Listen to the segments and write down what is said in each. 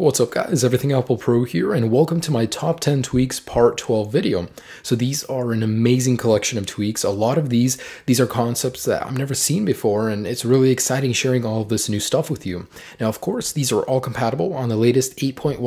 What's up guys, Everything Apple Pro here and welcome to my top 10 tweaks part 12 video. So these are an amazing collection of tweaks. A lot of these, these are concepts that I've never seen before and it's really exciting sharing all this new stuff with you. Now of course these are all compatible on the latest 8.1.2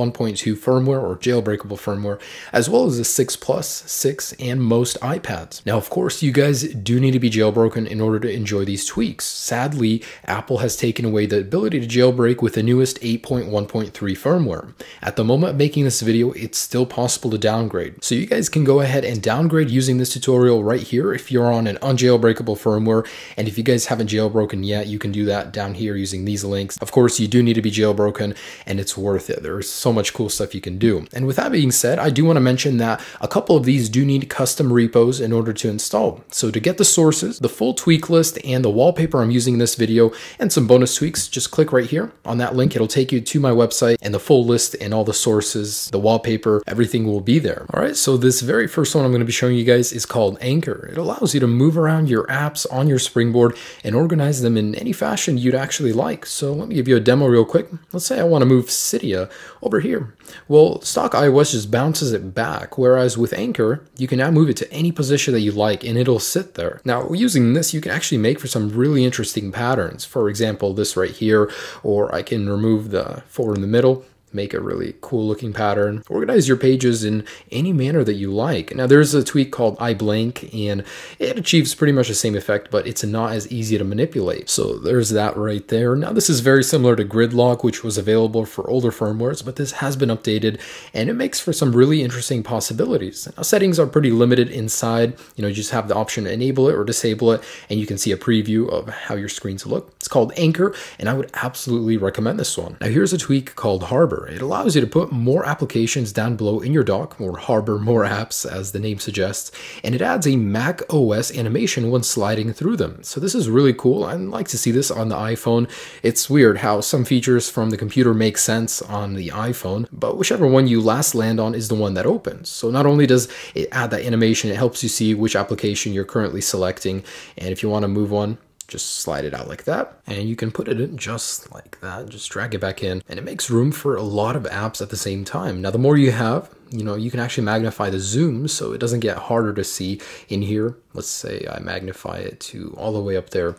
firmware or jailbreakable firmware as well as the 6 Plus, 6 and most iPads. Now of course you guys do need to be jailbroken in order to enjoy these tweaks. Sadly, Apple has taken away the ability to jailbreak with the newest 8.1.3 firmware. At the moment of making this video, it's still possible to downgrade. So you guys can go ahead and downgrade using this tutorial right here if you're on an unjailbreakable firmware. And if you guys haven't jailbroken yet, you can do that down here using these links. Of course, you do need to be jailbroken and it's worth it. There's so much cool stuff you can do. And with that being said, I do want to mention that a couple of these do need custom repos in order to install. So to get the sources, the full tweak list, and the wallpaper I'm using in this video, and some bonus tweaks, just click right here on that link. It'll take you to my website and the full list and all the sources, the wallpaper, everything will be there. All right, so this very first one I'm going to be showing you guys is called Anchor. It allows you to move around your apps on your Springboard and organize them in any fashion you'd actually like. So let me give you a demo real quick. Let's say I want to move Cydia over here. Well, stock iOS just bounces it back, whereas with Anchor, you can now move it to any position that you like and it'll sit there. Now, using this, you can actually make for some really interesting patterns. For example, this right here, or I can remove the four in the middle make a really cool looking pattern. Organize your pages in any manner that you like. Now there's a tweak called iBlank and it achieves pretty much the same effect, but it's not as easy to manipulate. So there's that right there. Now this is very similar to Gridlock, which was available for older firmwares, but this has been updated and it makes for some really interesting possibilities. Now settings are pretty limited inside. You know, you just have the option to enable it or disable it, and you can see a preview of how your screens look. It's called Anchor, and I would absolutely recommend this one. Now here's a tweak called Harbor. It allows you to put more applications down below in your dock, or harbor more apps as the name suggests, and it adds a Mac OS animation when sliding through them. So this is really cool. I'd like to see this on the iPhone. It's weird how some features from the computer make sense on the iPhone, but whichever one you last land on is the one that opens. So not only does it add that animation, it helps you see which application you're currently selecting, and if you want to move one, just slide it out like that. And you can put it in just like that. Just drag it back in. And it makes room for a lot of apps at the same time. Now the more you have you know you can actually magnify the zoom so it doesn't get harder to see in here let's say I magnify it to all the way up there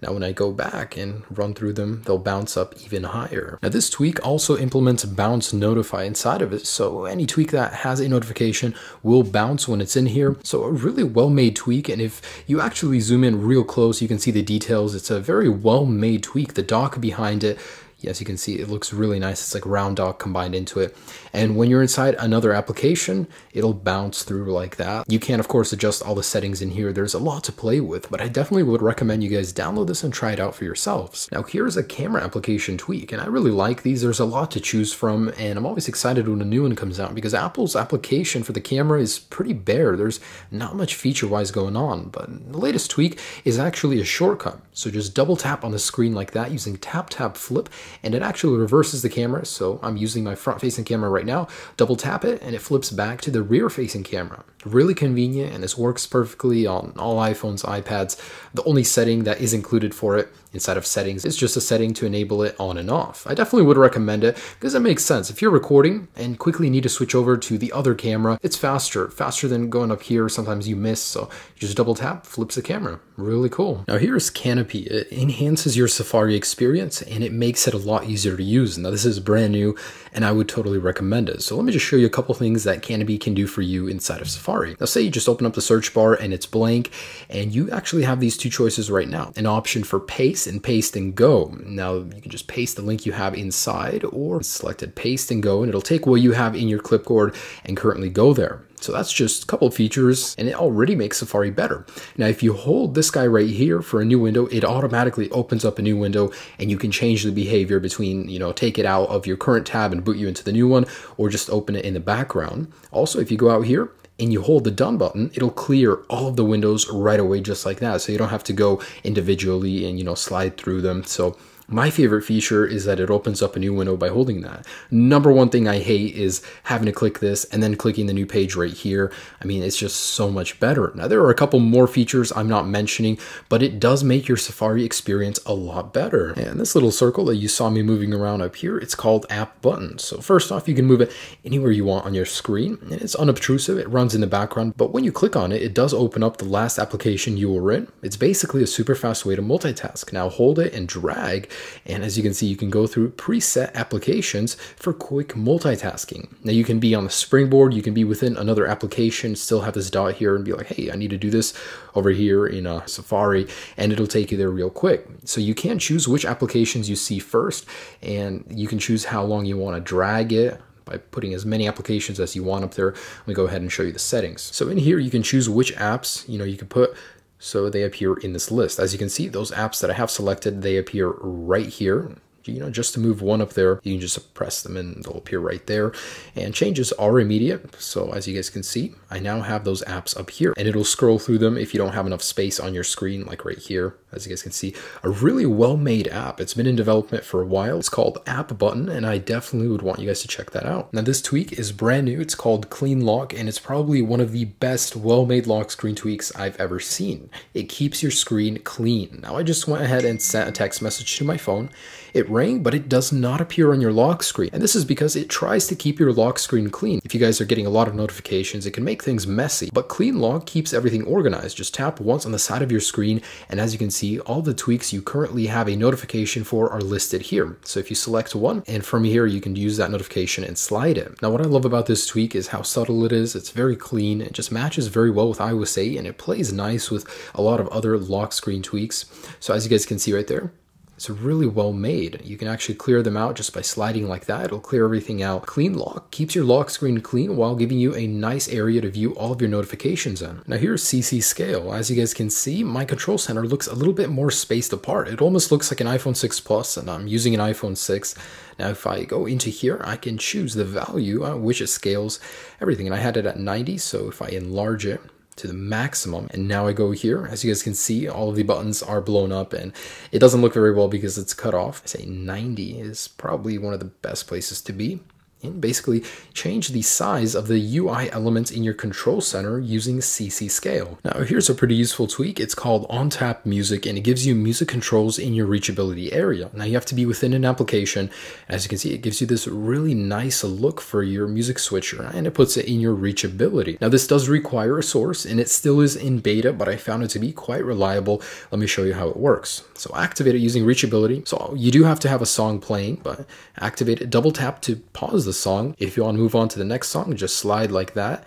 now when I go back and run through them, they'll bounce up even higher. Now this tweak also implements bounce notify inside of it, so any tweak that has a notification will bounce when it's in here. So a really well-made tweak, and if you actually zoom in real close, you can see the details. It's a very well-made tweak. The dock behind it Yes, you can see it looks really nice. It's like round dock combined into it. And when you're inside another application, it'll bounce through like that. You can, of course, adjust all the settings in here. There's a lot to play with, but I definitely would recommend you guys download this and try it out for yourselves. Now, here's a camera application tweak, and I really like these. There's a lot to choose from, and I'm always excited when a new one comes out because Apple's application for the camera is pretty bare. There's not much feature-wise going on, but the latest tweak is actually a shortcut. So just double tap on the screen like that using tap tap flip and it actually reverses the camera. So I'm using my front facing camera right now, double tap it and it flips back to the rear facing camera. Really convenient and this works perfectly on all iPhones, iPads. The only setting that is included for it inside of settings it's just a setting to enable it on and off. I definitely would recommend it because it makes sense. If you're recording and quickly need to switch over to the other camera, it's faster, faster than going up here. Sometimes you miss, so you just double tap, flips the camera. Really cool. Now here's Canopy. It enhances your Safari experience and it makes it a lot easier to use. Now this is brand new and I would totally recommend it. So let me just show you a couple things that Canopy can do for you inside of Safari. Now say you just open up the search bar and it's blank and you actually have these two choices right now. An option for paste and paste and go. Now you can just paste the link you have inside or selected paste and go and it'll take what you have in your clipboard and currently go there. So that's just a couple features and it already makes Safari better. Now, if you hold this guy right here for a new window, it automatically opens up a new window and you can change the behavior between, you know, take it out of your current tab and boot you into the new one or just open it in the background. Also, if you go out here, and you hold the done button, it'll clear all of the windows right away just like that. So you don't have to go individually and, you know, slide through them. So My favorite feature is that it opens up a new window by holding that. Number one thing I hate is having to click this and then clicking the new page right here. I mean, it's just so much better. Now, there are a couple more features I'm not mentioning, but it does make your Safari experience a lot better. And this little circle that you saw me moving around up here, it's called App Button. So first off, you can move it anywhere you want on your screen, and it's unobtrusive. It runs in the background, but when you click on it, it does open up the last application you were in. It's basically a super fast way to multitask. Now hold it and drag and as you can see, you can go through preset applications for quick multitasking. Now you can be on the springboard, you can be within another application, still have this dot here and be like, hey, I need to do this over here in a Safari, and it'll take you there real quick. So you can choose which applications you see first, and you can choose how long you want to drag it by putting as many applications as you want up there. Let me go ahead and show you the settings. So in here, you can choose which apps, you know, you can put so they appear in this list. As you can see, those apps that I have selected, they appear right here you know, just to move one up there, you can just press them and they'll appear right there. And changes are immediate. So as you guys can see, I now have those apps up here and it'll scroll through them if you don't have enough space on your screen, like right here. As you guys can see, a really well-made app. It's been in development for a while. It's called App Button, and I definitely would want you guys to check that out. Now, this tweak is brand new. It's called Clean Lock, and it's probably one of the best well-made lock screen tweaks I've ever seen. It keeps your screen clean. Now, I just went ahead and sent a text message to my phone. It rang, but it does not appear on your lock screen. And this is because it tries to keep your lock screen clean. If you guys are getting a lot of notifications, it can make things messy. But Clean Lock keeps everything organized. Just tap once on the side of your screen, and as you can see, all the tweaks you currently have a notification for are listed here. So if you select one, and from here, you can use that notification and slide it. Now, what I love about this tweak is how subtle it is. It's very clean. It just matches very well with iOS 8, and it plays nice with a lot of other lock screen tweaks. So as you guys can see right there, it's really well made. You can actually clear them out just by sliding like that. It'll clear everything out. Clean Lock keeps your lock screen clean while giving you a nice area to view all of your notifications in. Now here's CC Scale. As you guys can see, my control center looks a little bit more spaced apart. It almost looks like an iPhone 6 Plus and I'm using an iPhone 6. Now if I go into here, I can choose the value at which it scales everything. And I had it at 90, so if I enlarge it, to the maximum. And now I go here, as you guys can see, all of the buttons are blown up and it doesn't look very well because it's cut off. I say 90 is probably one of the best places to be and basically change the size of the UI elements in your control center using CC Scale. Now here's a pretty useful tweak. It's called On Tap Music and it gives you music controls in your reachability area. Now you have to be within an application. As you can see, it gives you this really nice look for your music switcher and it puts it in your reachability. Now this does require a source and it still is in beta, but I found it to be quite reliable. Let me show you how it works. So activate it using reachability. So you do have to have a song playing, but activate it, double tap to pause the song. If you want to move on to the next song, just slide like that.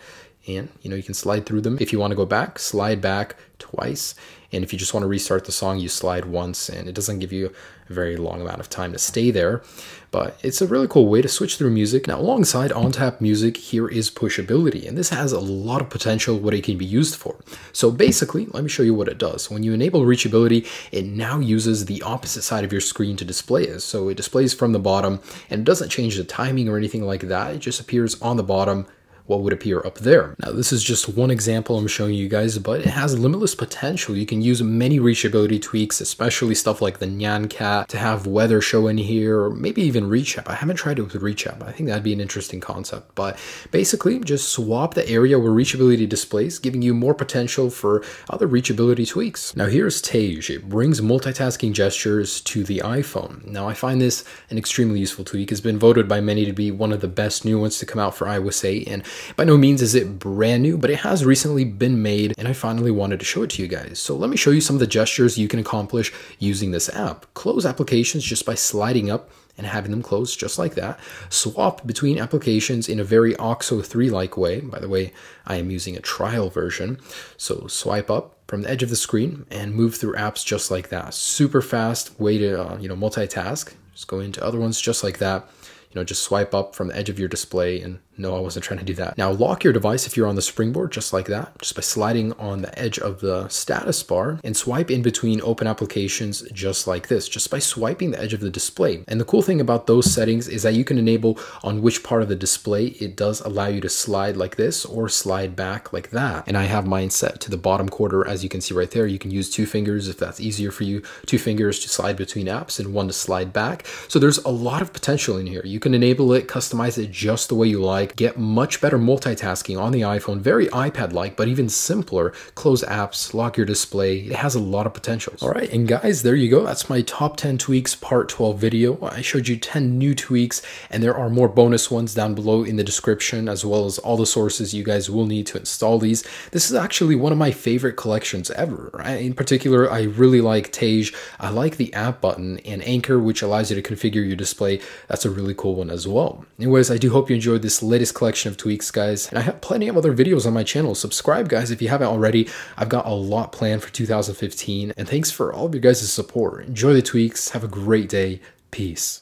And you know, you can slide through them. If you want to go back, slide back twice. And if you just want to restart the song, you slide once and it doesn't give you a very long amount of time to stay there. But it's a really cool way to switch through music. Now, alongside on tap Music, here is pushability, and this has a lot of potential what it can be used for. So basically, let me show you what it does. When you enable reachability, it now uses the opposite side of your screen to display it. So it displays from the bottom, and it doesn't change the timing or anything like that. It just appears on the bottom what would appear up there. Now this is just one example I'm showing you guys, but it has limitless potential. You can use many reachability tweaks, especially stuff like the Nyan Cat to have weather show in here, or maybe even reach I haven't tried it with reach app. I think that'd be an interesting concept, but basically just swap the area where reachability displays, giving you more potential for other reachability tweaks. Now here's Tage. It brings multitasking gestures to the iPhone. Now I find this an extremely useful tweak. It's been voted by many to be one of the best new ones to come out for iOS 8, and by no means is it brand new, but it has recently been made and I finally wanted to show it to you guys. So let me show you some of the gestures you can accomplish using this app. Close applications just by sliding up and having them close just like that. Swap between applications in a very Auxo 3-like way. By the way, I am using a trial version. So swipe up from the edge of the screen and move through apps just like that. Super fast way to uh, you know multitask. Just go into other ones just like that you know, just swipe up from the edge of your display and no, I wasn't trying to do that. Now lock your device if you're on the springboard, just like that, just by sliding on the edge of the status bar and swipe in between open applications just like this, just by swiping the edge of the display. And the cool thing about those settings is that you can enable on which part of the display it does allow you to slide like this or slide back like that. And I have mine set to the bottom quarter, as you can see right there. You can use two fingers if that's easier for you, two fingers to slide between apps and one to slide back. So there's a lot of potential in here. You can enable it, customize it just the way you like, get much better multitasking on the iPhone, very iPad-like, but even simpler. Close apps, lock your display. It has a lot of potential. All right, and guys, there you go. That's my top 10 tweaks part 12 video. I showed you 10 new tweaks, and there are more bonus ones down below in the description, as well as all the sources you guys will need to install these. This is actually one of my favorite collections ever. In particular, I really like Tage. I like the app button and Anchor, which allows you to configure your display. That's a really cool one as well. Anyways, I do hope you enjoyed this latest collection of tweaks, guys. And I have plenty of other videos on my channel. Subscribe, guys, if you haven't already. I've got a lot planned for 2015. And thanks for all of your guys' support. Enjoy the tweaks. Have a great day. Peace.